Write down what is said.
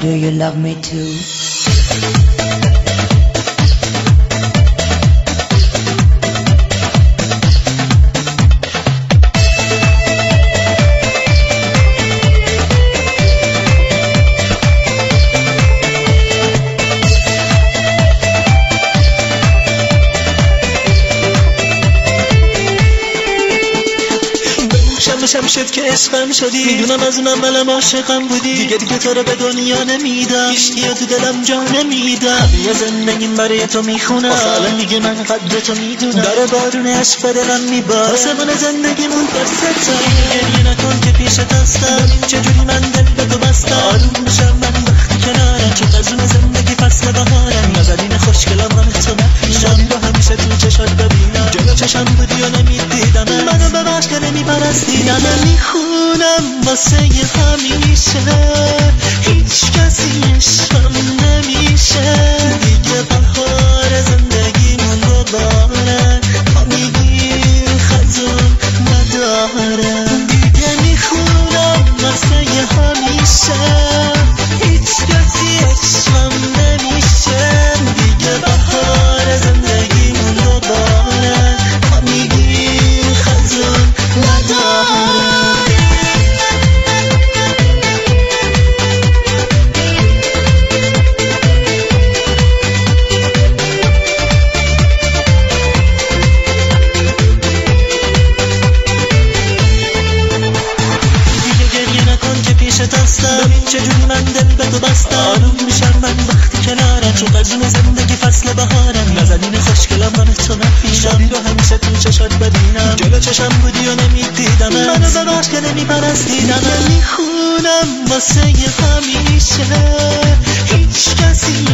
Do you love me too? شم شم شد که عشقم شدی. می‌دونم از اون اولم عاشقم بودی. دیگه دیگه تو رو به دنیا نمیدم. هیچکی تو دلم جا نمیدم. یه زندگیم برای تو می‌خونم. الان دیگه من قدر تو می‌دونم. داره بارون عشق به دلم میبار آسمون زندگیمون دست گریه نکن که پیشت هستم چجوری من دل به تو بستم؟ آروم میشم من وقتی کنارم. چه از اون زندگی فصل بهارم. نازنین خوشگلم من تو نمیشم رو همیشه تو چشات ببینم. جلو چشم بودی و نمی‌دیدم منو ببخش که نمیپرستیدم می‌خونم واسه همیشه هستم ببین چجوری من دل به تو بستم آروم میشم من وقتی کنارم چون قزون زندگی فصل بهارم نزدین خوشگلم من تو نفیشم رو همیشه تو چشات ببینم جلو چشم بودی و نمی‌دیدم منو ببخش که نمیپرستیدم می‌خونم واسه همیشه هیچ کسی